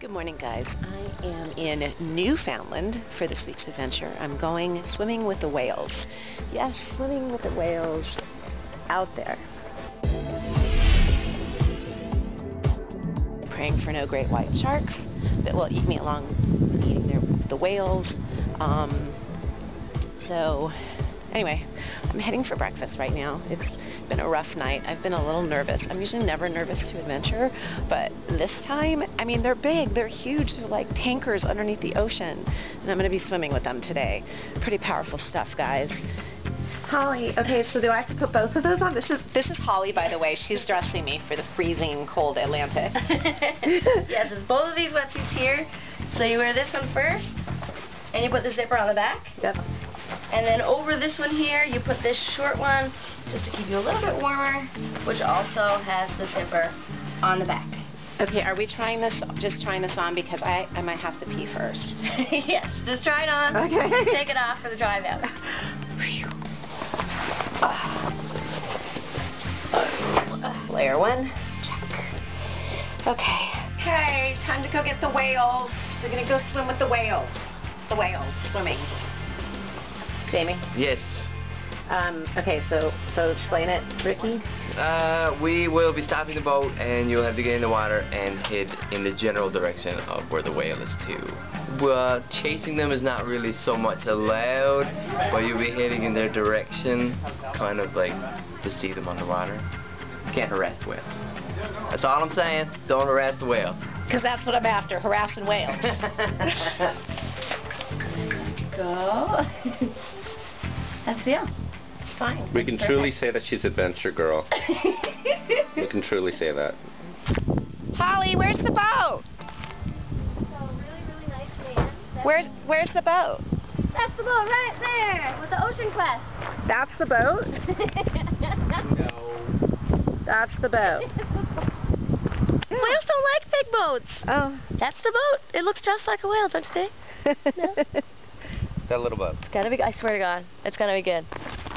Good morning, guys. I am in Newfoundland for this week's adventure. I'm going swimming with the whales. Yes, swimming with the whales out there. Praying for no great white sharks that will eat me along eating their, the whales. Um, so, anyway, I'm heading for breakfast right now. It's been a rough night. I've been a little nervous. I'm usually never nervous to adventure, but this time, I mean, they're big, they're huge, they're like tankers underneath the ocean, and I'm gonna be swimming with them today. Pretty powerful stuff, guys. Holly, okay, so do I have to put both of those on? This is this is Holly, by the way. She's dressing me for the freezing cold Atlantic. yes, it's both of these wetsuits here. So you wear this one first, and you put the zipper on the back. Yep. And then over this one here, you put this short one just to keep you a little bit warmer, which also has the zipper on the back. Okay, are we trying this, just trying this on because I, I might have to pee first? yes, just try it on. Okay. Take it off for the drive out. Layer one, check. Okay. Okay, time to go get the whales. We're gonna go swim with the whales. The whales, swimming. Jamie? Yes. Um, okay, so so explain it, Ricky. Uh, we will be stopping the boat and you'll have to get in the water and head in the general direction of where the whale is too. Well, chasing them is not really so much allowed, but you'll be heading in their direction, kind of like to see them underwater. You can't harass the whales. That's all I'm saying. Don't harass the whales. Because that's what I'm after, harassing whales. Go. That's feel. it's fine. We can truly say that she's adventure girl. we can truly say that. Holly, where's the boat? Where's where's the boat? That's the boat right there with the Ocean Quest. That's the boat? That's the boat. Whales don't like big boats. Oh. That's the boat. It looks just like a whale, don't you think? No? That little boat. It's gonna be, I swear to God, it's gonna be good.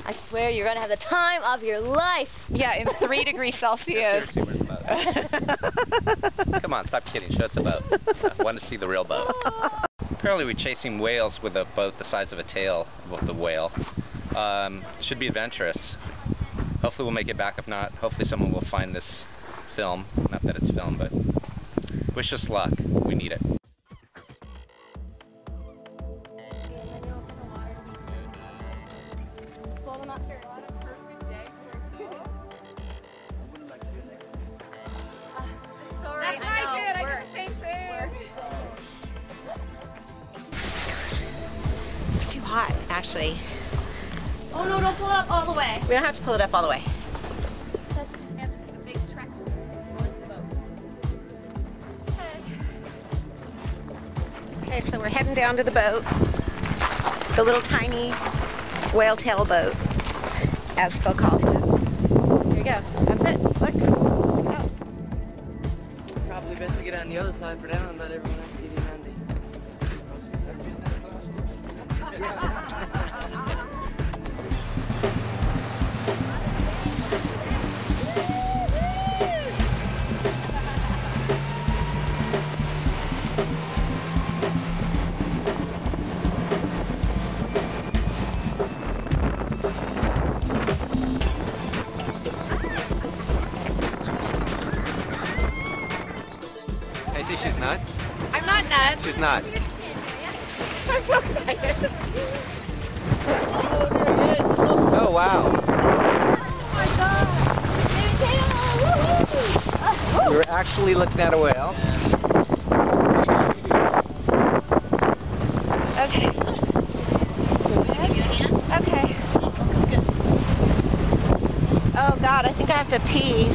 I swear you're gonna have the time of your life. Yeah, in three degrees Celsius. Seriously, where's the boat? Come on, stop kidding. Show us the boat. I want to see the real boat. Apparently we're chasing whales with a boat the size of a tail of the whale. Um, should be adventurous. Hopefully we'll make it back. If not, hopefully someone will find this film. Not that it's film, but wish us luck. We need it. That's my dude. I did the same thing. Too hot, actually. Oh no, don't pull it up all the way. We don't have to pull it up all the way. Okay, so we're heading down to the boat. The little tiny whale tail boat, as Phil calls it. Here we go. That's it. Look. Go. Probably best to get on the other side for now and let everyone else get in handy. I'm not nuts. She's nuts. I'm so excited. Oh wow. We're actually looking at a whale. Okay. Okay. Oh God, I think I have to pee.